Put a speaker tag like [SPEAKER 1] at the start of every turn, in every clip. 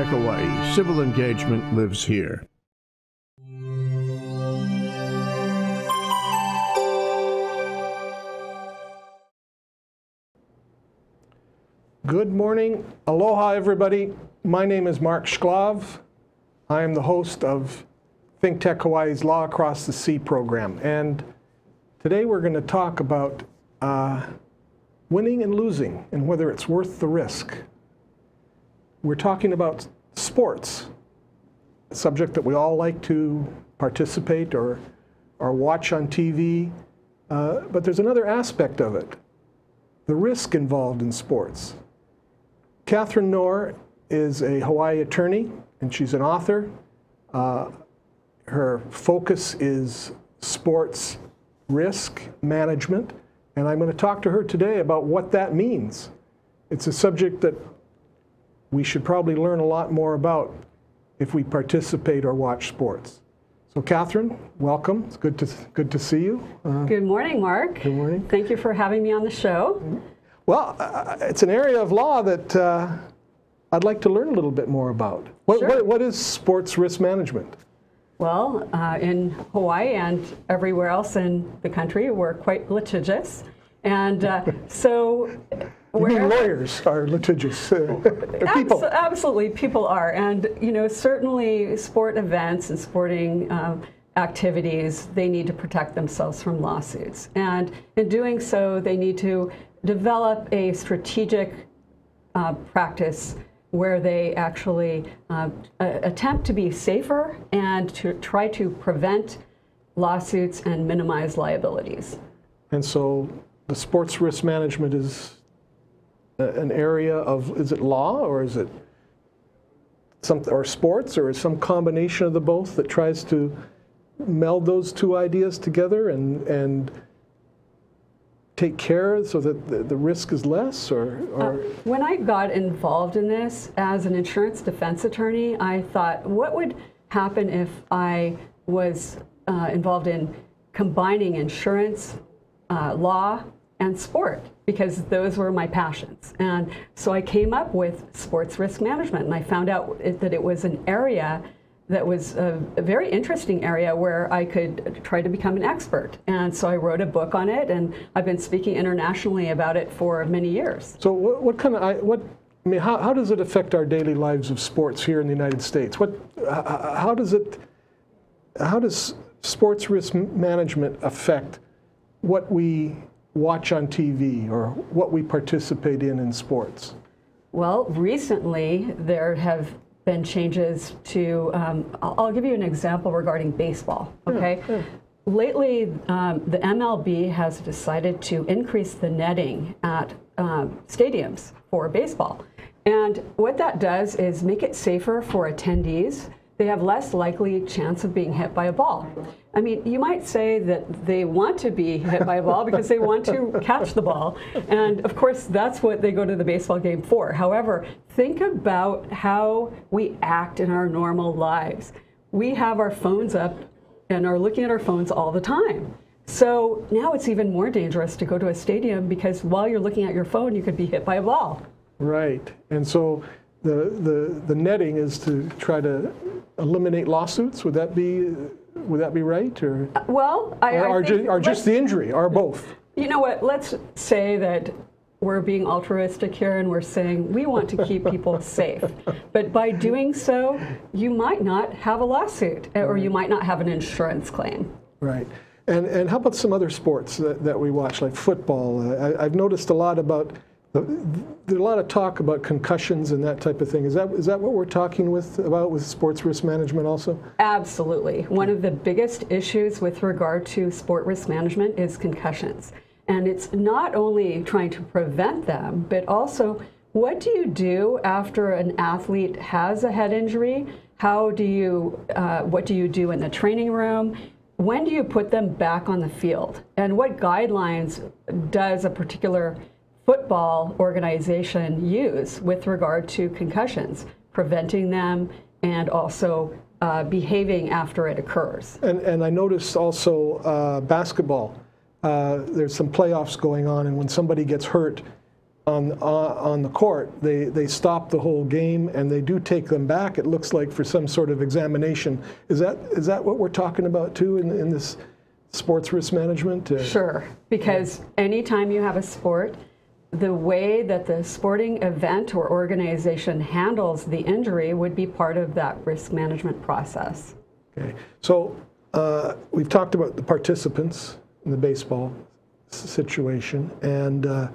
[SPEAKER 1] ThinkTech Hawaii. Civil engagement lives here.
[SPEAKER 2] Good morning. Aloha, everybody. My name is Mark Shklov. I am the host of Think Tech Hawaii's Law Across the Sea program. And today we're going to talk about uh, winning and losing and whether it's worth the risk. We're talking about sports, a subject that we all like to participate or, or watch on TV. Uh, but there's another aspect of it the risk involved in sports. Katharine Nohr is a Hawaii attorney and she's an author. Uh, her focus is sports risk management, and I'm going to talk to her today about what that means. It's a subject that we should probably learn a lot more about if we participate or watch sports. So, Katharine, welcome. It's good to good to see you.
[SPEAKER 3] Uh, good morning, Mark.
[SPEAKER 2] Good morning.
[SPEAKER 3] Thank you for having me on the show.
[SPEAKER 2] Well, uh, it's an area of law that uh, I'd like to learn a little bit more about. What,
[SPEAKER 3] sure.
[SPEAKER 2] what, what is sports risk management?
[SPEAKER 3] Well, uh, in Hawaii and everywhere else in the country, we're quite litigious. And uh, so
[SPEAKER 2] mean lawyers are litigious uh, people.
[SPEAKER 3] Abs absolutely, people are. And, you know, certainly sport events and sporting um, activities, they need to protect themselves from lawsuits. And in doing so, they need to develop a strategic uh, practice where they actually uh, attempt to be safer and to try to prevent lawsuits and minimize liabilities.
[SPEAKER 2] And so the sports risk management is an area of, is it law or is it some, or sports or is some combination of the both that tries to meld those two ideas together and, and take care so that the, the risk is less or, or?
[SPEAKER 3] Uh, when I got involved in this as an insurance defense attorney, I thought, what would happen if I was uh, involved in combining insurance, uh, law, and sport? Because those were my passions. And so I came up with sports risk management, and I found out that it was an area that was a, a, very interesting area where I could try to become an expert. And so I wrote a book on it, and I've been speaking internationally about it for many years.
[SPEAKER 2] So what, what kind of, what, I mean, how, how does it affect our daily lives of sports here in the United States? What, how does it, how does sports risk management affect what we watch on TV or what we participate in in sports?
[SPEAKER 3] Well, recently there have been changes to, um, I'll, give you an example regarding baseball, okay? Yeah, yeah. Lately, um, the MLB has decided to increase the netting at um, stadiums for baseball. And what that does is make it safer for attendees they have less likely chance of being hit by a ball. I mean, you might say that they want to be hit by a ball because they want to catch the ball. And of course, that's what they go to the baseball game for. However, think about how we act in our normal lives. We have our phones up and are looking at our phones all the time. So now it's even more dangerous to go to a stadium because while you're looking at your phone, you could be hit by a ball.
[SPEAKER 2] Right. And so the, the, the netting is to try to eliminate lawsuits. Would that be would that be right, or
[SPEAKER 3] well, I,
[SPEAKER 2] or,
[SPEAKER 3] I
[SPEAKER 2] or, ju or just the injury, or both?
[SPEAKER 3] You know what? Let's say that we're being altruistic here and we're saying we want to keep people safe. But by doing so, you might not have a lawsuit or you might not have an insurance claim.
[SPEAKER 2] Right. And, and how about some other sports that, that we watch, like football? Uh, I, I've noticed a lot about there's a lot of talk about concussions and that type of thing. Is that is that what we're talking with about with sports risk management also?
[SPEAKER 3] Absolutely. One of the biggest issues with regard to sport risk management is concussions. And it's not only trying to prevent them, but also what do you do after an athlete has a head injury? How do you, uh, what do you do in the training room? When do you put them back on the field? And what guidelines does a particular football organization use with regard to concussions, preventing them and also uh, behaving after it occurs.
[SPEAKER 2] And, and I noticed also uh, basketball. Uh, there's some playoffs going on, and when somebody gets hurt, on, on on the court, they, they stop the whole game and they do take them back, it looks like, for some sort of examination. Is that, is that what we're talking about too in, in this sports risk management? Uh,
[SPEAKER 3] Sure, because anytime you have a sport, the way that the sporting event or organization handles the injury would be part of that risk management process.
[SPEAKER 2] Okay, so uh, we've talked about the participants in the baseball situation, and uh,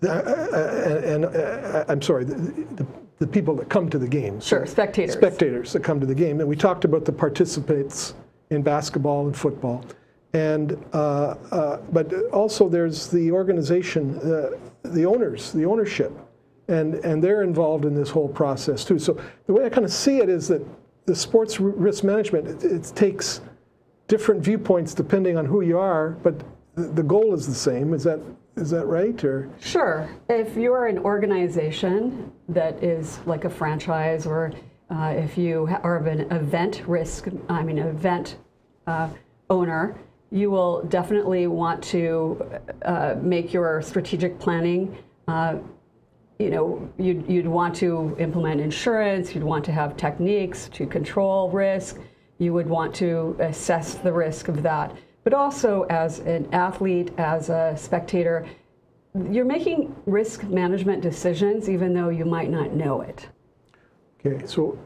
[SPEAKER 2] the, uh, and uh, I'm sorry, the, the, the people that come to the game.
[SPEAKER 3] Sure, spectators.
[SPEAKER 2] Spectators that come to the game, and we talked about the participants in basketball and football, and uh, uh, but also there's the organization, the owners, the ownership, and and they're involved in this whole process too. So the way I kind of see it is that the sports risk management it, it takes different viewpoints depending on who you are, but the, goal is the same. Is that is that right or?
[SPEAKER 3] Sure. If you're an organization that is like a franchise, or uh, if you are an event risk, I mean, event uh, owner, you will definitely want to uh, make your strategic planning. Uh, you know, you'd, you'd want to implement insurance, you'd want to have techniques to control risk, you would want to assess the risk of that. But also, as an athlete, as a spectator, you're making risk management decisions even though you might not know it.
[SPEAKER 2] Okay, so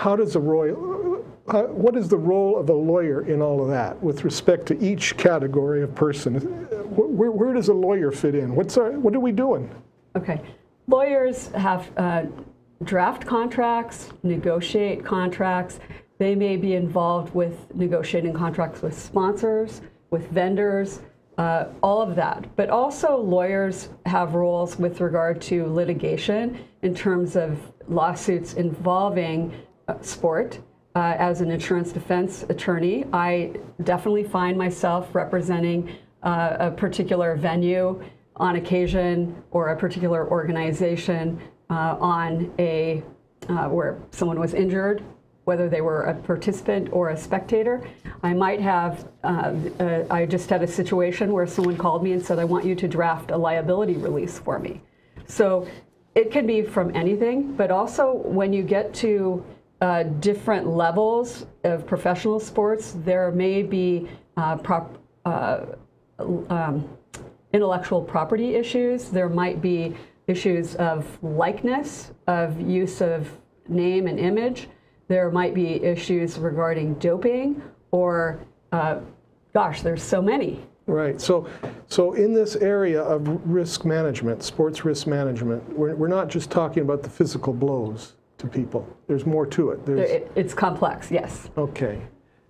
[SPEAKER 2] how does a royal, uh, what is the role of a lawyer in all of that with respect to each category of person? Where, where does a lawyer fit in? What's our, what are we doing?
[SPEAKER 3] Okay. Lawyers have uh, draft contracts, negotiate contracts. They may be involved with negotiating contracts with sponsors, with vendors, uh, all of that. But also, lawyers have roles with regard to litigation in terms of lawsuits involving uh, sport. Uh, as an insurance defense attorney, I definitely find myself representing uh, a particular venue on occasion or a particular organization uh, on a uh, where someone was injured, whether they were a participant or a spectator. I might have. Uh, uh, I just had a situation where someone called me and said, "I want you to draft a liability release for me." So it can be from anything, but also when you get to uh, different levels of professional sports, there may be uh, prop, uh, um, intellectual property issues. There might be issues of likeness, of use of name and image. There might be issues regarding doping, or uh, gosh, there's so many.
[SPEAKER 2] Right. So, so in this area of risk management, sports risk management, we're, we're not just talking about the physical blows to people. There's more to it.
[SPEAKER 3] It's complex, yes.
[SPEAKER 2] okay.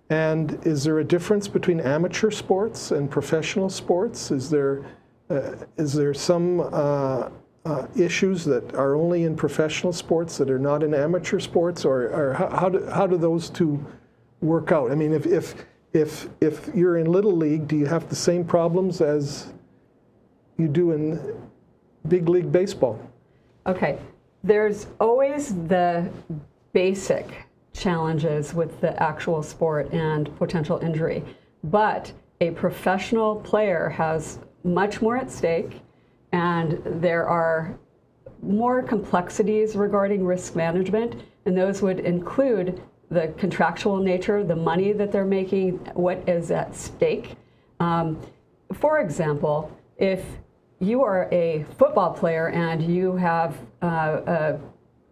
[SPEAKER 2] And is there a difference between amateur sports and professional sports? Is there, uh, is there some uh, uh, issues that are only in professional sports that are not in amateur sports, or, or how, how, do, how do those two work out? I mean, if, if, if, if you're in Little League, do you have the same problems as you do in Big League Baseball?
[SPEAKER 3] Okay, there's always the basic challenges with the actual sport and potential injury, but a professional player has much more at stake, and there are more complexities regarding risk management, and those would include the contractual nature, the money that they're making, what is at stake. Um, for example, if you are a football player and you have uh, a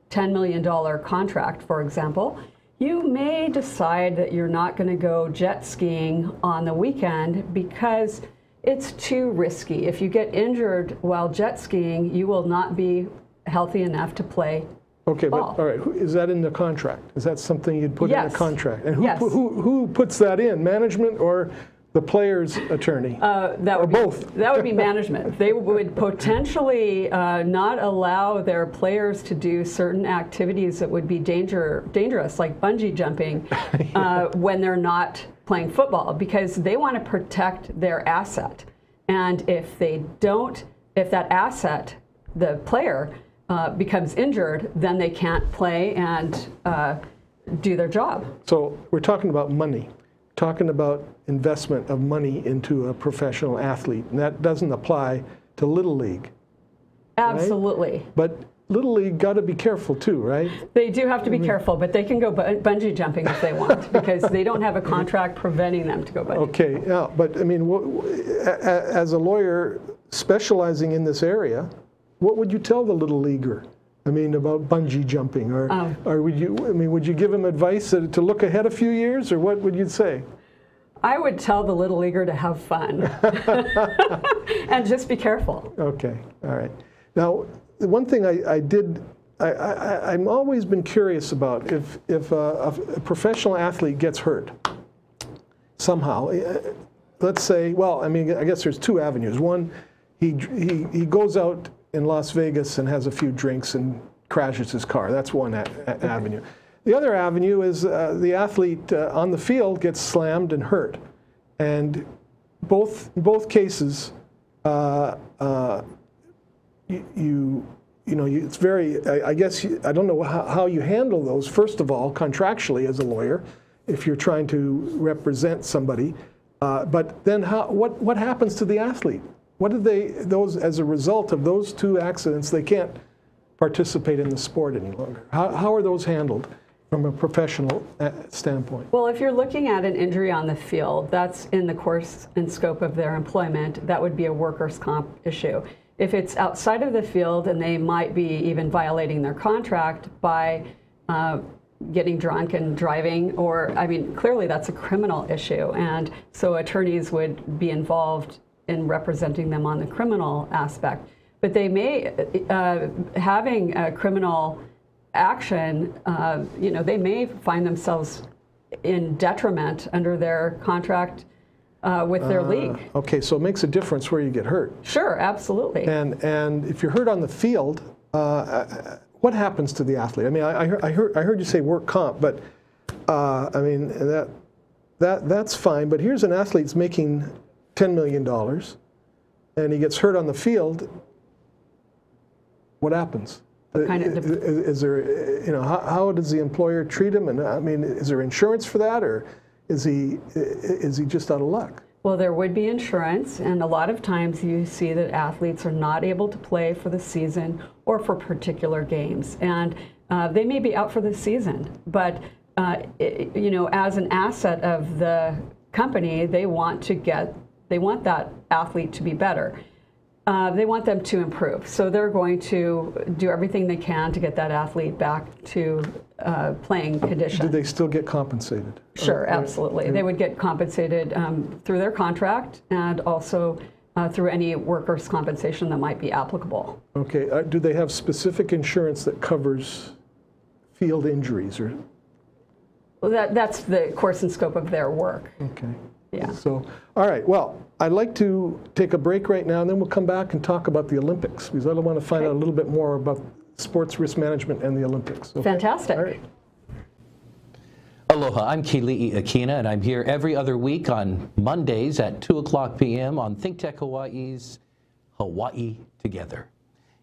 [SPEAKER 3] $10 million contract, for example, you may decide that you're not going to go jet skiing on the weekend because it's too risky. If you get injured while jet skiing, you will not be healthy enough to play
[SPEAKER 2] Okay, but all right, is that in the contract? Is that something you'd put in
[SPEAKER 3] Yes.
[SPEAKER 2] the contract? And who,
[SPEAKER 3] Yes.
[SPEAKER 2] who, who puts that in, management or the player's attorney?
[SPEAKER 3] Uh, that
[SPEAKER 2] Or
[SPEAKER 3] would be,
[SPEAKER 2] both.
[SPEAKER 3] That would be management. They would potentially uh, not allow their players to do certain activities that would be danger, dangerous, like bungee jumping, uh, when they're not playing football, because they want to protect their asset. And if they don't, if that asset, the player, uh, becomes injured, then they can't play and uh, do their job.
[SPEAKER 2] So we're talking about money, talking about investment of money into a professional athlete, and that doesn't apply to Little League.
[SPEAKER 3] Absolutely.
[SPEAKER 2] But Little League got to be careful too, right?
[SPEAKER 3] They do have to be mm-hmm. careful, but they can go bu- bungee jumping if they want because they don't have a contract preventing them to go bungee.
[SPEAKER 2] Okay, yeah, but I mean, as a lawyer specializing in this area, what would you tell the little leaguer? I mean, about bungee jumping, or,
[SPEAKER 3] Oh.
[SPEAKER 2] or would you? I mean, would you give him advice to to look ahead a few years, or what would you say?
[SPEAKER 3] I would tell the little leaguer to have fun and just be careful.
[SPEAKER 2] Okay, all right. Now, the one thing I, I did, I, I, I'm always been curious about if, if uh, a, a professional athlete gets hurt somehow, eh, eh, let's say, well, I mean, I guess there's two avenues. One, he, he, he goes out in Las Vegas and has a few drinks and crashes his car. That's one avenue. The other avenue is uh, the athlete uh, on the field gets slammed and hurt. And both, both cases, uh, uh, you, you, you know, you, it's very, I, I guess, you, I don't know how, how you handle those, first of all, contractually as a lawyer, if you're trying to represent somebody. Uh, but then how, what, what happens to the athlete? What do they, those, as a result of those two accidents, they can't participate in the sport any longer? How, how are those handled from a professional uh, standpoint?
[SPEAKER 3] Well, if you're looking at an injury on the field, that's in the course and scope of their employment. That would be a workers' comp issue. If it's outside of the field and they might be even violating their contract by uh, getting drunk and driving, or, I mean, clearly that's a criminal issue. And so attorneys would be involved in representing them on the criminal aspect. But they may, uh, having a criminal action, uh, you know, they may find themselves in detriment under their contract uh, with their league.
[SPEAKER 2] Okay, so it makes a difference where you get hurt.
[SPEAKER 3] Sure, absolutely.
[SPEAKER 2] And, and if you're hurt on the field, uh, what happens to the athlete? I mean, I, I, heard, I, heard, I heard you say work comp, but uh, I mean, that, that, that's fine. But here's an athlete's making $10 million and he gets hurt on the field. What happens?
[SPEAKER 3] kind of
[SPEAKER 2] is, is there, you know, how, how does the employer treat him? And I mean, is there insurance for that or is he, is he just out of luck?
[SPEAKER 3] Well, there would be insurance, and a lot of times you see that athletes are not able to play for the season or for particular games, and uh, they may be out for the season, but uh, it, you know, as an asset of the company, they want to get, they want that athlete to be better. Uh, they want them to improve, so they're going to do everything they can to get that athlete back to uh, playing condition.
[SPEAKER 2] Do they still get compensated?
[SPEAKER 3] Sure, absolutely. They would get compensated um, through their contract and also uh, through any workers' compensation that might be applicable.
[SPEAKER 2] Okay, uh, do they have specific insurance that covers field injuries or,
[SPEAKER 3] Well, that, that's the course and scope of their work.
[SPEAKER 2] okay.
[SPEAKER 3] Yeah.
[SPEAKER 2] So, all right, well, I'd like to take a break right now and then we'll come back and talk about the Olympics because I want to find out a little bit more about sports risk management and the Olympics. Okay?
[SPEAKER 3] Fantastic.
[SPEAKER 2] All right.
[SPEAKER 4] Aloha, I'm Keli'i Akina, and I'm here every other week on Mondays at 2 o'clock p.m. on Think Tech Hawaii's Hawaii Together.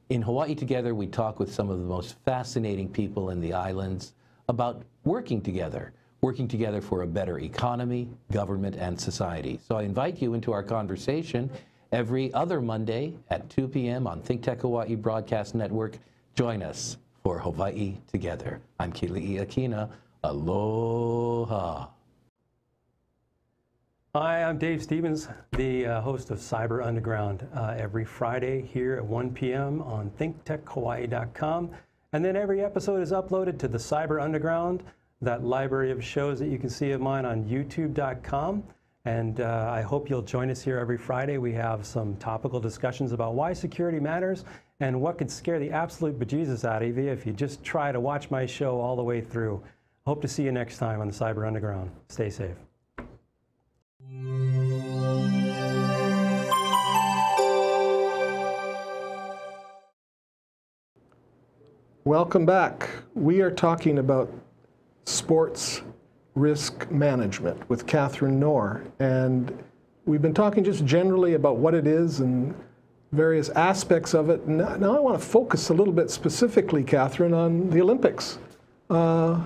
[SPEAKER 4] In Hawaii Together, we talk with some of the most fascinating people in the islands about working together, working together for a better economy, government, and society. So I invite you into our conversation every other Monday at 2 p.m. on Think Tech Hawaii Broadcast Network. Join us for Hawaii Together. I'm Keli'i Akina. Aloha.
[SPEAKER 5] Hi, I'm Dave Stevens, the uh, host of Cyber Underground, uh, every Friday here at 1 p.m. on thinktechhawaii.com. And then every episode is uploaded to the Cyber Underground, that library of shows that you can see of mine on youtube.com. And uh, I hope you'll join us here every Friday. We have some topical discussions about why security matters and what could scare the absolute bejesus out of you if you just try to watch my show all the way through. Hope to see you next time on the Cyber Underground. Stay safe.
[SPEAKER 2] Welcome back. We are talking about sports risk management with Katharine Nohr. And we've been talking just generally about what it is and various aspects of it. Now, now I want to focus a little bit specifically, Katharine, on the Olympics. Uh,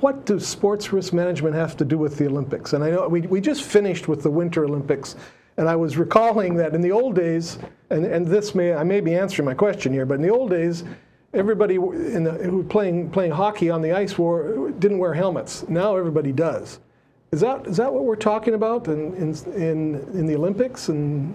[SPEAKER 2] what does sports risk management have to do with the Olympics? And I know we, we just finished with the Winter Olympics, And I was recalling that in the old days, and, and this may, I may be answering my question here, but in the old days, everybody in the, who playing, playing hockey on the ice wore, didn't wear helmets. Now everybody does. Is that, is that what we're talking about in, in, in, in the Olympics? And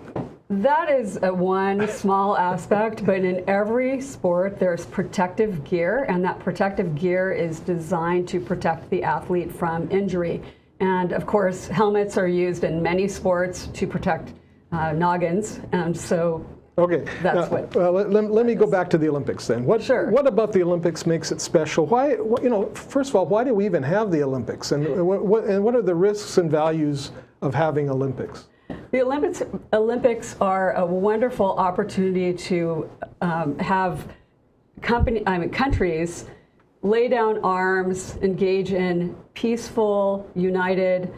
[SPEAKER 3] That is one small aspect, but in every sport there's protective gear, and that protective gear is designed to protect the athlete from injury. And of course, helmets are used in many sports to protect uh, noggins, and so
[SPEAKER 2] Okay.
[SPEAKER 3] That's
[SPEAKER 2] now,
[SPEAKER 3] what-
[SPEAKER 2] Well, let, let- let me go back to the Olympics then. What,
[SPEAKER 3] Sure.
[SPEAKER 2] What about the Olympics makes it special? Why, what, you know, first of all, why do we even have the Olympics? And what, what, and what are the risks and values of having Olympics?
[SPEAKER 3] The Olympics, Olympics are a wonderful opportunity to um, have company, I mean, countries lay down arms, engage in peaceful, united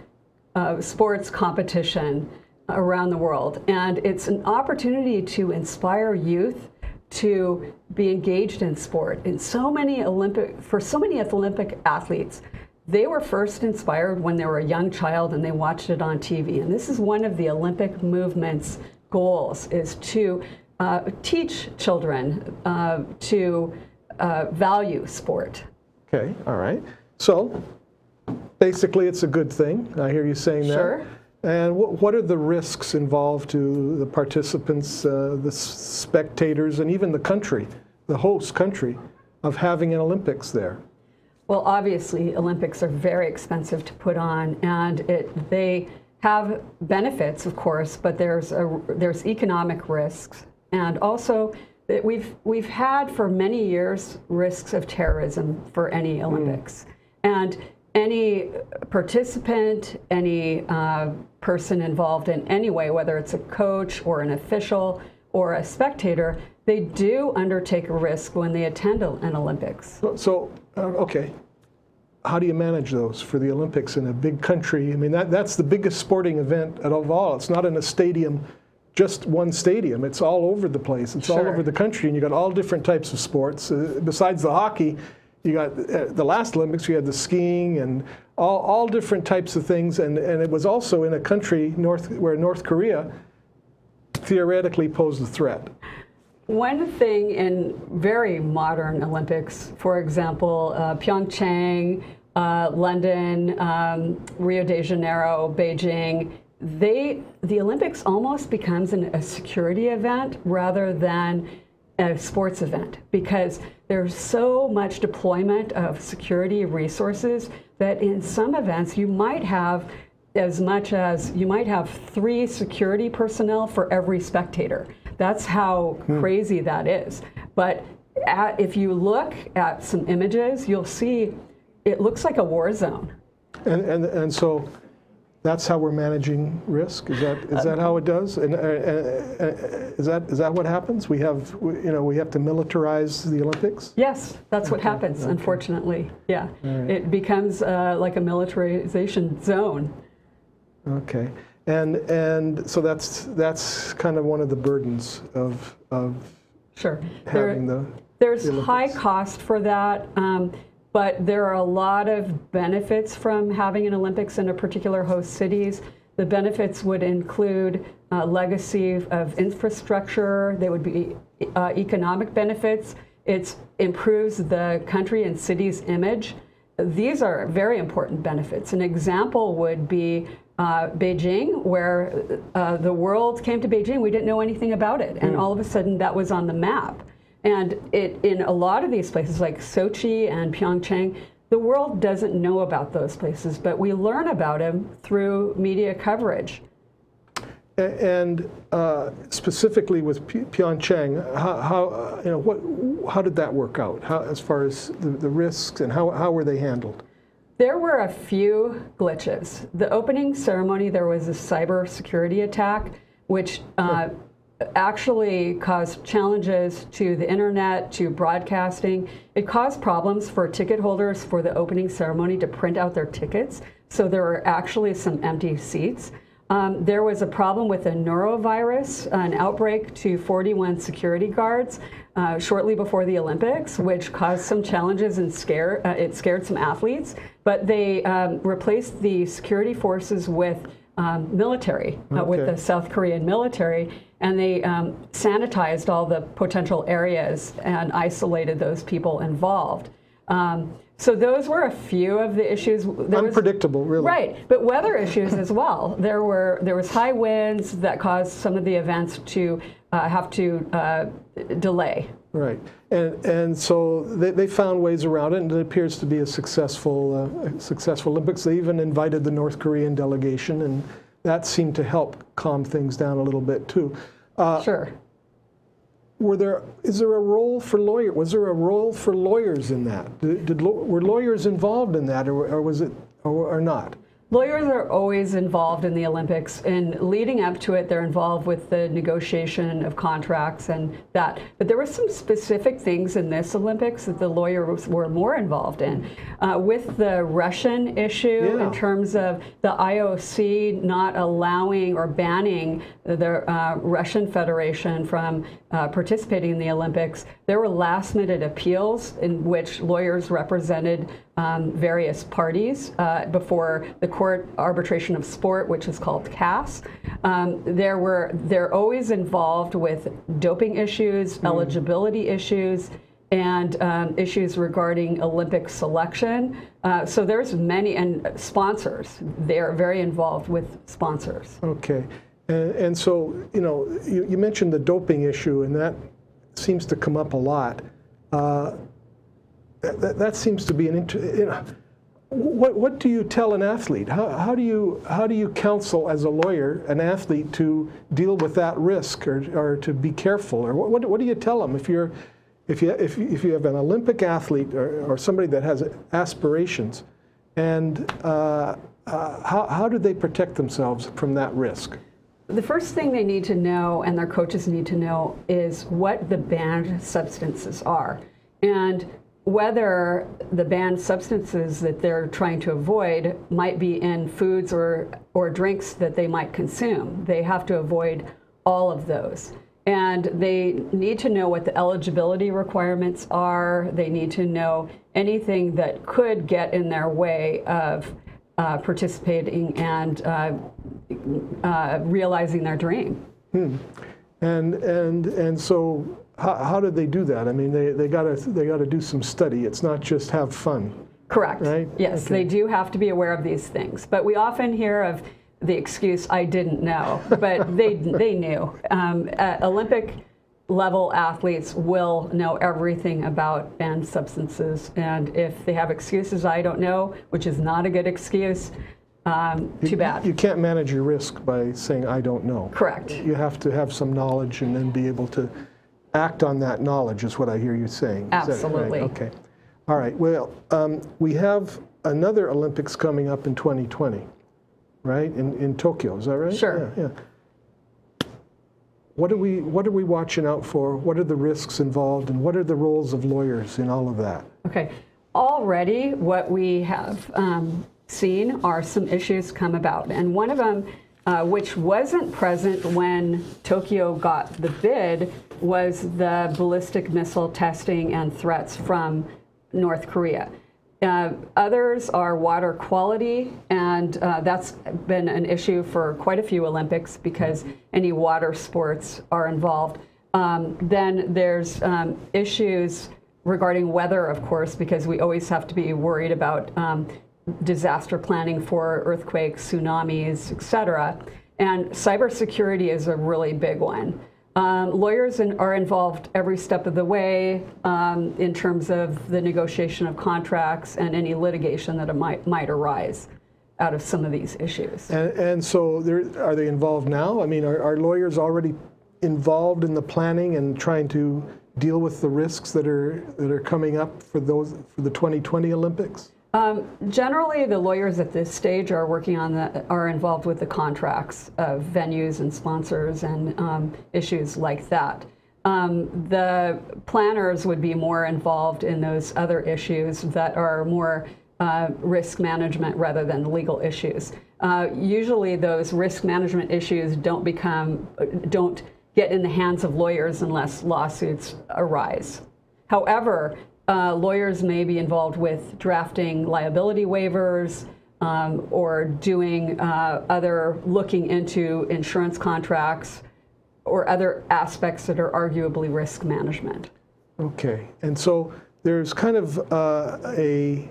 [SPEAKER 3] uh, sports competition around the world. And it's an opportunity to inspire youth to be engaged in sport. And so many Olympic, for so many Olympic athletes, they were first inspired when they were a young child and they watched it on TV. And this is one of the Olympic movement's goals is to uh, teach children uh, to uh, value sport.
[SPEAKER 2] Okay, all right. So basically, it's a good thing. I hear you saying that.
[SPEAKER 3] Sure.
[SPEAKER 2] And what, what are the risks involved to the participants, uh, the s- spectators, and even the country, the host country, of having an Olympics there?
[SPEAKER 3] Well, obviously, Olympics are very expensive to put on, and it, they have benefits, of course, but there's a, there's economic risks, and also that we've we've had for many years risks of terrorism for any Olympics, and any participant, any uh, person involved in any way, whether it's a coach or an official or a spectator, they do undertake a risk when they attend an Olympics.
[SPEAKER 2] So- uh, okay, how do you manage those for the Olympics in a big country? I mean, that, that's the biggest sporting event of all. It's not in a stadium, just one stadium. It's all over the place. It's all over the country, and you've got all different types of sports. Uh, besides the hockey, you got uh, the last Olympics. You had the skiing and all, all different types of things. And, and it was also in a country north where North Korea theoretically posed a threat.
[SPEAKER 3] One thing in very modern Olympics, for example, uh, Pyeongchang, uh, London, um, Rio de Janeiro, Beijing, they the Olympics almost becomes an, a security event rather than a sports event because there's so much deployment of security resources that in some events you might have as much as you might have three security personnel for every spectator. That's how hmm. crazy that is. But at, if you look at some images, you'll see it looks like a war zone.
[SPEAKER 2] And, and, and so that's how we're managing risk? Is that, is that how it does? And uh, uh, uh, is, that, is that what happens? We have, we- you know, we have to militarize the Olympics?
[SPEAKER 3] Yes, that's what happens, unfortunately. Yeah. It becomes uh, like a militarization zone.
[SPEAKER 2] Okay. And, and so that's, that's kind of one of the burdens of, of
[SPEAKER 3] Sure. There-
[SPEAKER 2] having the,
[SPEAKER 3] There's
[SPEAKER 2] the
[SPEAKER 3] high cost for that, um, but there are a lot of benefits from having an Olympics in a particular host cities. The benefits would include uh, legacy of infrastructure. There would be uh, economic benefits. It improves the country and city's image. These are very important benefits. An example would be uh, Beijing, where uh, the world came to Beijing. We didn't know anything about it, and all of a sudden that was on the map. And it, in a lot of these places, like Sochi and Pyeongchang, the world doesn't know about those places, but we learn about them through media coverage.
[SPEAKER 2] and uh, specifically with Pyeongchang, how, how, uh, you know, what, how did that work out? How, as far as the, the risks and how, how were they handled?
[SPEAKER 3] There were a few glitches. The opening ceremony, there was a cyber security attack, which uh, actually caused challenges to the internet, to broadcasting. It caused problems for ticket holders for the opening ceremony to print out their tickets. So there were actually some empty seats. Um, there was a problem with a norovirus, an outbreak to 41 security guards uh, shortly before the Olympics, which caused some challenges and scare. Uh, it scared some athletes, but they um, replaced the security forces with um, military, uh, with the South Korean military, and they um, sanitized all the potential areas and isolated those people involved. Um, so those were a few of the issues. There was-
[SPEAKER 2] Unpredictable, really.
[SPEAKER 3] Right, but weather issues as well. There were there was high winds that caused some of the events to uh, have to uh, delay.
[SPEAKER 2] Right. And, and so they, they found ways around it, and it appears to be a successful, uh, successful Olympics. They even invited the North Korean delegation, and that seemed to help calm things down a little bit, too. Uh,
[SPEAKER 3] sure.
[SPEAKER 2] Were there, is there a role for lawyer, was there a role for lawyers in that? Did, did were lawyers involved in that, or, or was it, or, or not?
[SPEAKER 3] Lawyers are always involved in the Olympics, and leading up to it, they're involved with the negotiation of contracts and that. But there were some specific things in this Olympics that the lawyers were more involved in. Uh, with the Russian issue,
[SPEAKER 2] Yeah.
[SPEAKER 3] in terms of the IOC not allowing or banning the uh, Russian Federation from uh, participating in the Olympics, there were last minute appeals in which lawyers represented um, various parties uh, before the Court Arbitration of Sport, which is called CAS. Um, there were they're always involved with doping issues, eligibility issues, and um, issues regarding Olympic selection. Uh, so there's many and sponsors. They're very involved with sponsors.
[SPEAKER 2] Okay. And, and so, you know, you, you mentioned the doping issue, and that seems to come up a lot. Uh, that, that, seems to be an inter, you know, what, what do you tell an athlete? How, how, do you, how do you counsel as a lawyer an athlete to deal with that risk or, or to be careful? Or what, what, what do you tell them if, you're, if, you, if, you, if you have an Olympic athlete or, or somebody that has aspirations? And uh, uh, how, how do they protect themselves from that risk?
[SPEAKER 3] The first thing they need to know, and their coaches need to know, is what the banned substances are. And whether the banned substances that they're trying to avoid might be in foods or, or drinks that they might consume. They have to avoid all of those. And they need to know what the eligibility requirements are. They need to know anything that could get in their way of uh, participating and uh, uh, realizing their dream.
[SPEAKER 2] And and and so how, how did they do that? I mean, they they got to they got to do some study. It's not just have fun.
[SPEAKER 3] Correct.
[SPEAKER 2] Right?
[SPEAKER 3] Yes,
[SPEAKER 2] Okay.
[SPEAKER 3] they do have to be aware of these things. But we often hear of the excuse, I didn't know, but they, they knew. Um, uh, Olympic level athletes will know everything about banned substances. And if they have excuses, I don't know, which is not a good excuse, um, too bad.
[SPEAKER 2] You can't manage your risk by saying I don't know.
[SPEAKER 3] Correct.
[SPEAKER 2] You have to have some knowledge and then be able to act on that knowledge. Is what I hear you saying. That right?
[SPEAKER 3] Absolutely.
[SPEAKER 2] Okay. All right. Well, um, we have another Olympics coming up in 2020, right? In in Tokyo. Is that right?
[SPEAKER 3] Sure.
[SPEAKER 2] Yeah. yeah. What are we What are we watching out for? What are the risks involved, and what are the roles of lawyers in all of that?
[SPEAKER 3] Okay. Already, what we have um, seen are some issues come about. And one of them, uh, which wasn't present when Tokyo got the bid, was the ballistic missile testing and threats from North Korea. Uh, others are water quality, and uh, that's been an issue for quite a few Olympics because any water sports are involved. Um, then there's um, issues regarding weather, of course, because we always have to be worried about um, disaster planning for earthquakes, tsunamis, etc. And cybersecurity is a really big one. Um, lawyers in, are involved every step of the way um, in terms of the negotiation of contracts and any litigation that might, might arise out of some of these issues.
[SPEAKER 2] And, and so, are they involved now? I mean, are, are lawyers already involved in the planning and trying to deal with the risks that are that are coming up for those for the 2020 Olympics?
[SPEAKER 3] Um, generally, the lawyers at this stage are working on the are involved with the contracts of venues and sponsors and um, issues like that. Um, the planners would be more involved in those other issues that are more uh, risk management rather than legal issues. Uh, usually, those risk management issues don't become don't get in the hands of lawyers unless lawsuits arise. However, uh, lawyers may be involved with drafting liability waivers, um, or doing uh, other looking into insurance contracts or other aspects that are arguably risk management.
[SPEAKER 2] Okay, and so there's kind of uh, a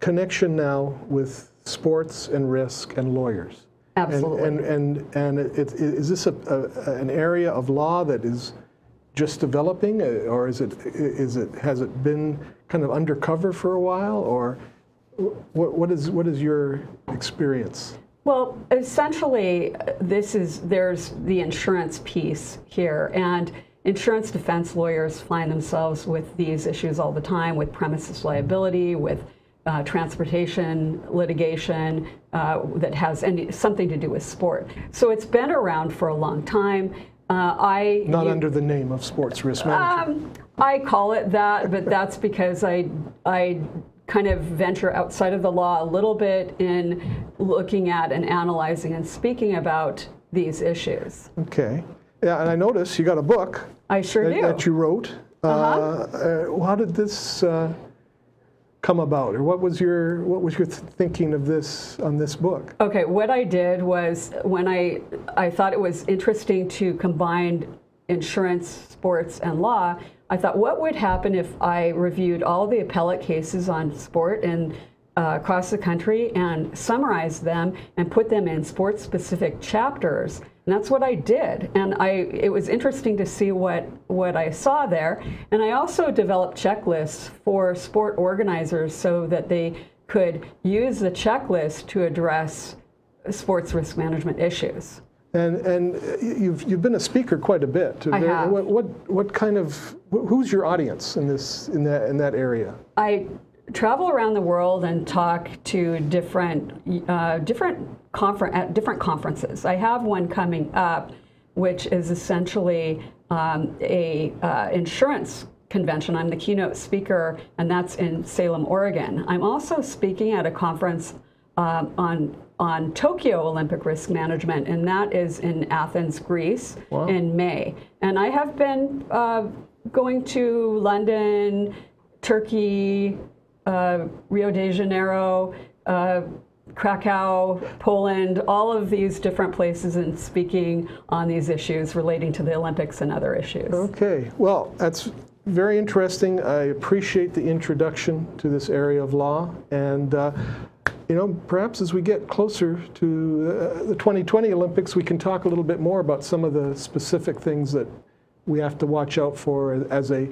[SPEAKER 2] connection now with sports and risk and lawyers. And-
[SPEAKER 3] Absolutely.
[SPEAKER 2] And, and, and it, it- is this a, a, an area of law that is just developing, uh, or is it, is it, has it been kind of undercover for a while, or what, what is, what is your experience?
[SPEAKER 3] Well, essentially, uh, this is there's the insurance piece here, and insurance defense lawyers find themselves with these issues all the time with premises liability, with uh, transportation litigation uh, that has any, something to do with sport. So it's been around for a long time. Uh, I
[SPEAKER 2] Not
[SPEAKER 3] you-
[SPEAKER 2] under the name of sports risk management.
[SPEAKER 3] um, I call it that, but that's because I, I kind of venture outside of the law a little bit in looking at and analyzing and speaking about these issues.
[SPEAKER 2] Okay. Yeah, and I notice you got a book
[SPEAKER 3] I sure
[SPEAKER 2] that,
[SPEAKER 3] do.
[SPEAKER 2] that you wrote.
[SPEAKER 3] Uh-huh.
[SPEAKER 2] Uh, how did this uh, come about, or what was your what was your th- thinking of this on this book?
[SPEAKER 3] Okay, what I did was when I I thought it was interesting to combine insurance, sports, and law. I thought, what would happen if I reviewed all the appellate cases on sport and uh, across the country and summarized them and put them in sports-specific chapters? And that's what I did. And I it was interesting to see what what I saw there. And I also developed checklists for sport organizers so that they could use the checklist to address sports risk management issues.
[SPEAKER 2] And and you've you've been a speaker quite a bit.
[SPEAKER 3] I have.
[SPEAKER 2] What what what kind of who's your audience in this in that in that area?
[SPEAKER 3] I travel around the world and talk to different uh, different confer- at different conferences. I have one coming up, which is essentially um, a uh, insurance convention. I'm the keynote speaker, and that's in Salem, Oregon. I'm also speaking at a conference um, on on Tokyo Olympic risk management, and that is in Athens, Greece, in May. And I have been uh, going to London, Turkey, uh, Rio de Janeiro, uh, Krakow, Poland, all of these different places and speaking on these issues relating to the Olympics and other issues.
[SPEAKER 2] Okay. Well, that's very interesting. I appreciate the introduction to this area of law, and uh, you know, perhaps as we get closer to uh, the 2020 Olympics, we can talk a little bit more about some of the specific things that we have to watch out for as a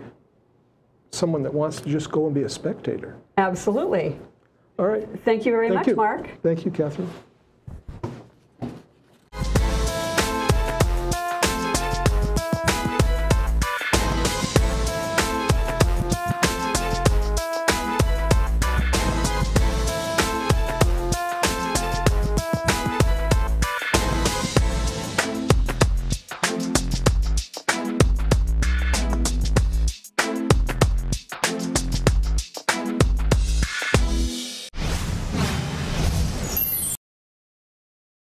[SPEAKER 2] someone that wants to just go and be a spectator.
[SPEAKER 3] Absolutely.
[SPEAKER 2] All right.
[SPEAKER 3] Thank you very
[SPEAKER 2] Thank
[SPEAKER 3] much,
[SPEAKER 2] you.
[SPEAKER 3] Mark.
[SPEAKER 2] Thank you, Katharine.